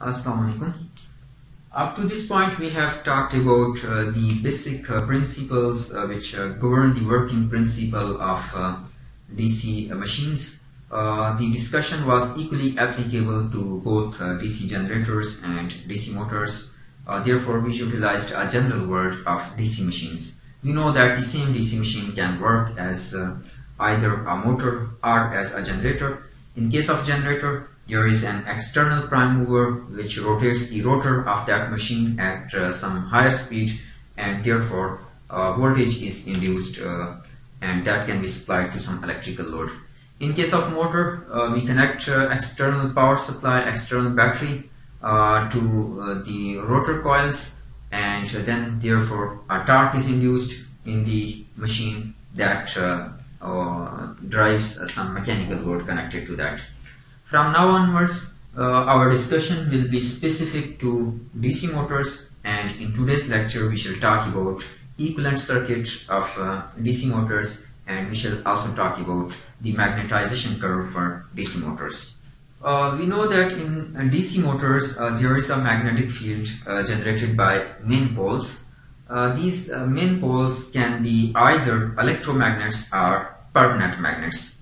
Assalamu. Up to this point, we have talked about uh, the basic uh, principles uh, which uh, govern the working principle of uh, DC machines. Uh, the discussion was equally applicable to both DC generators and DC motors. therefore, we utilized a general word of DC machines. We know that the same DC machine can work as either a motor or as a generator. In case of generator, there is an external prime mover which rotates the rotor of that machine at uh, some higher speed and therefore uh, voltage is induced uh, and that can be supplied to some electrical load. In case of motor, uh, we connect uh, external power supply, external battery uh, to the rotor coils and then therefore a torque is induced in the machine that drives some mechanical load connected to that. From now onwards, uh, our discussion will be specific to DC motors and in today's lecture we shall talk about equivalent circuit of uh, DC motors and we shall also talk about the magnetization curve for DC motors. Uh, we know that in uh, DC motors uh, there is a magnetic field uh, generated by main poles. these main poles can be either electromagnets or permanent magnets.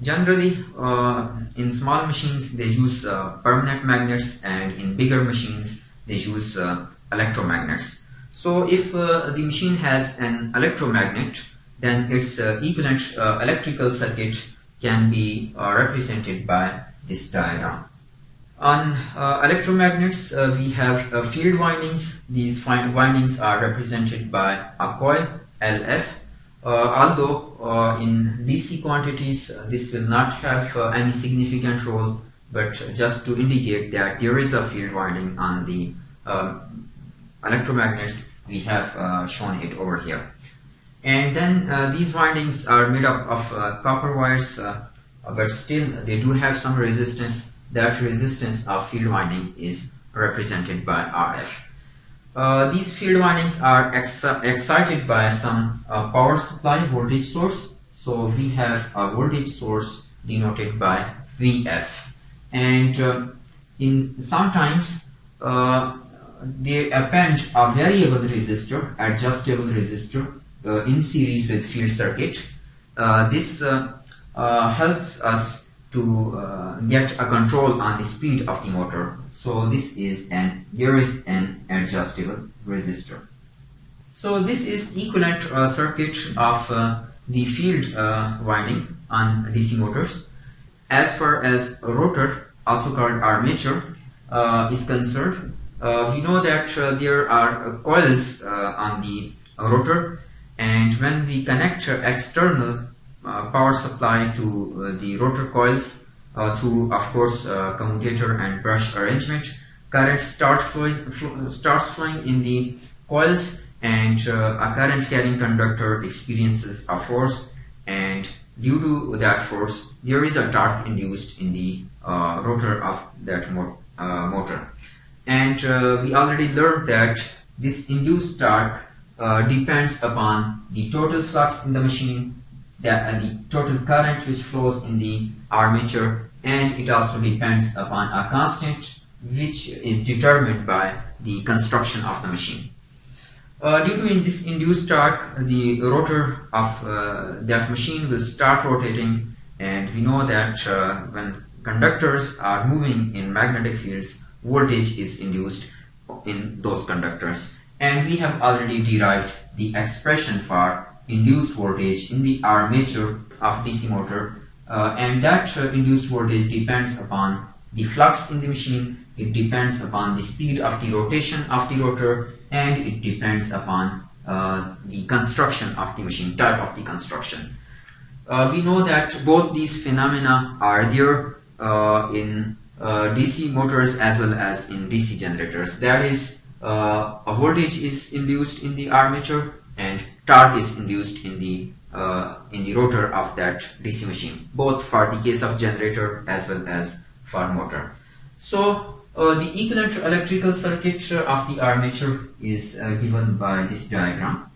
Generally, uh, in small machines they use uh, permanent magnets and in bigger machines they use uh, electromagnets. So if uh, the machine has an electromagnet, then its uh, equivalent uh, electrical circuit can be represented by this diagram. On electromagnets, we have field windings. These windings are represented by a coil, LF, although uh, in DC quantities uh, this will not have any significant role but just to indicate that there is a field winding on the um, electromagnets we have shown it over here. And then uh, these windings are made up of uh, copper wires uh, but still they do have some resistance. That resistance of field winding is represented by RF uh, these field windings are ex excited by some uh, power supply voltage source. So we have a voltage source denoted by VF. And uh, in sometimes uh, they append a variable resistor, adjustable resistor uh, in series with field circuit. this helps us to get a control on the speed of the motor. So this is an there is an adjustable resistor. So this is equivalent uh, circuit of uh, the field uh, winding on DC motors. As far as rotor, also called armature, uh, is concerned, uh, we know that there are coils on the rotor and when we connect external uh, power supply to uh, the rotor coils uh, through of course commutator and brush arrangement. Current start flowing, starts flowing in the coils and a current carrying conductor experiences a force. And due to that force there is a torque induced in the uh, rotor of that mo uh, motor. And uh, we already learned that this induced torque depends upon the total flux in the machine uh, the total current which flows in the armature and it also depends upon a constant which is determined by the construction of the machine. Uh, due to in this induced torque, the rotor of uh, that machine will start rotating and we know that uh, when conductors are moving in magnetic fields, voltage is induced in those conductors. And we have already derived the expression for induced voltage in the armature of DC motor uh, and that uh, induced voltage depends upon the flux in the machine, it depends upon the speed of the rotation of the rotor and it depends upon uh, the construction of the machine, type of the construction. Uh, we know that both these phenomena are there uh, in uh, DC motors as well as in DC generators. That is, a voltage is induced in the armature and torque is induced in the uh, in the rotor of that DC machine both for the case of generator as well as for motor so uh, the equivalent electrical circuit of the armature is uh, given by this diagram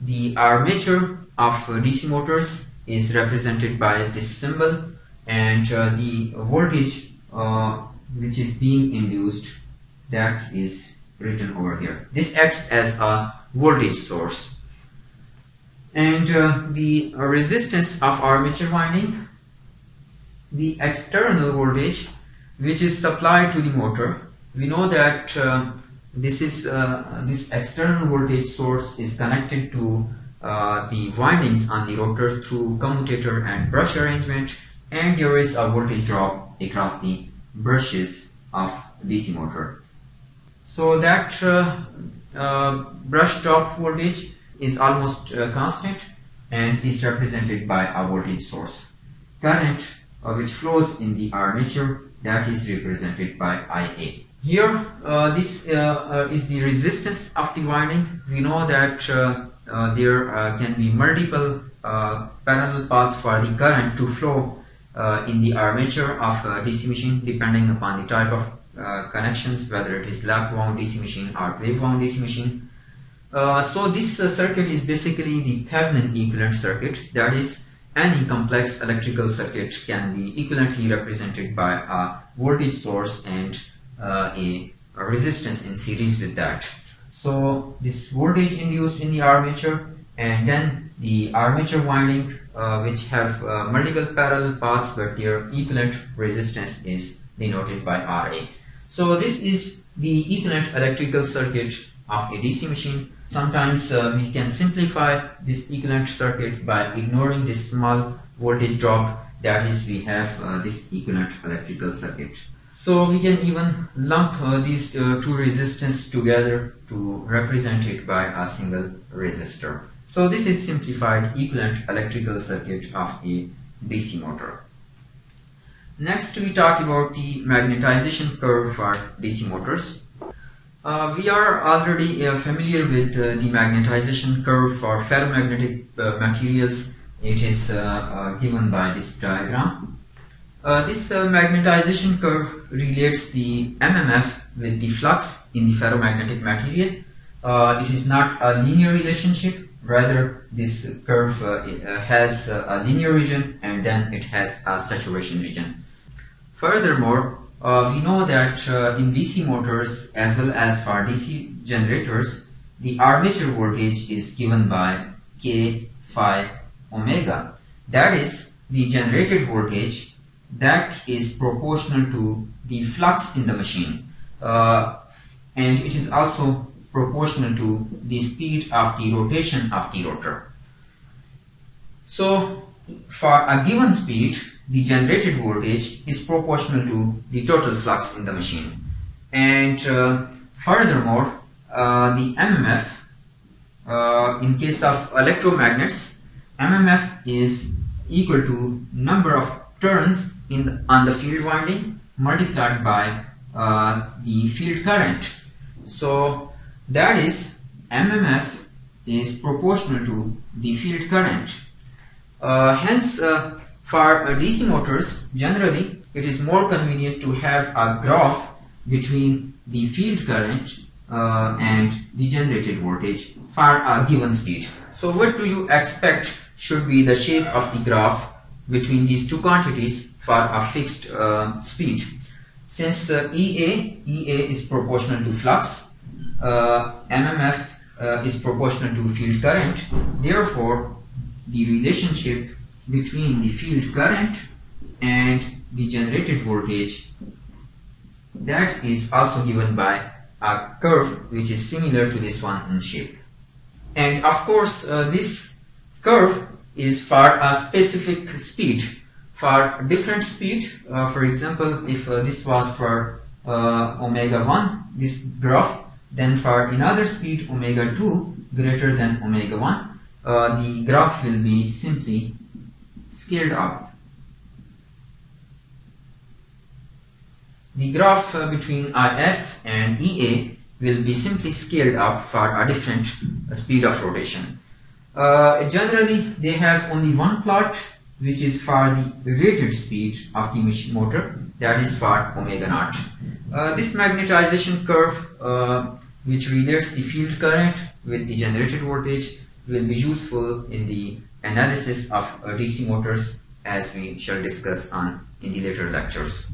the armature of DC motors is represented by this symbol and uh, the voltage uh, which is being induced that is written over here. This acts as a voltage source. And uh, the resistance of armature winding, the external voltage which is supplied to the motor. We know that uh, this is uh, this external voltage source is connected to uh, the windings on the rotor through commutator and brush arrangement and there is a voltage drop across the brushes of DC motor. So that uh, uh, brush drop voltage is almost uh, constant and is represented by a voltage source. Current uh, which flows in the armature that is represented by IA. Here uh, this uh, is the resistance of the winding. We know that there can be multiple parallel paths for the current to flow uh, in the armature of a DC machine depending upon the type of uh, connections whether it is lap wound DC machine or wave wound DC machine. Uh, so this uh, circuit is basically the Thevenin equivalent circuit that is any complex electrical circuit can be equivalently represented by a voltage source and uh, a, a resistance in series with that. So this voltage induced in the armature and then the armature winding uh, which have uh, multiple parallel paths but their equivalent resistance is denoted by RA. So this is the equivalent electrical circuit of a DC machine. Sometimes uh, we can simplify this equivalent circuit by ignoring this small voltage drop that is we have uh, this equivalent electrical circuit. So we can even lump uh, these uh, two resistance together to represent it by a single resistor. So this is simplified equivalent electrical circuit of a DC motor. Next we talk about the magnetization curve for DC motors. Uh, we are already uh, familiar with uh, the magnetization curve for ferromagnetic uh, materials. It is uh, uh, given by this diagram. this magnetization curve relates the MMF with the flux in the ferromagnetic material. it is not a linear relationship rather this curve has a linear region and then it has a saturation region. Furthermore, uh, we know that uh, in DC motors as well as for DC generators, the armature voltage is given by K phi omega. That is the generated voltage that is proportional to the flux in the machine. Uh, and it is also proportional to the speed of the rotation of the rotor. So for a given speed, the generated voltage is proportional to the total flux in the machine. And uh, furthermore, uh, the MMF, uh, in case of electromagnets, MMF is equal to number of turns in the, on the field winding multiplied by uh, the field current. So that is, MMF is proportional to the field current. Uh, hence, uh, for uh, DC motors, generally, it is more convenient to have a graph between the field current uh, and the generated voltage for a given speed. So what do you expect should be the shape of the graph between these two quantities for a fixed uh, speed? Since uh, EA, EA is proportional to flux uh, MMF uh, is proportional to field current. Therefore, the relationship between the field current and the generated voltage that is also given by a curve which is similar to this one in shape. And of course, uh, this curve is for a specific speed. For different speed, uh, for example, if uh, this was for uh, omega 1, this graph, then for another speed omega 2 greater than omega 1, uh, the graph will be simply scaled up. The graph between IF and EA will be simply scaled up for a different speed of rotation. Uh, generally, they have only one plot which is for the rated speed of the machine motor that is for omega naught. Uh, this magnetization curve uh, which relates the field current with the generated voltage will be useful in the analysis of DC motors as we shall discuss on in the later lectures.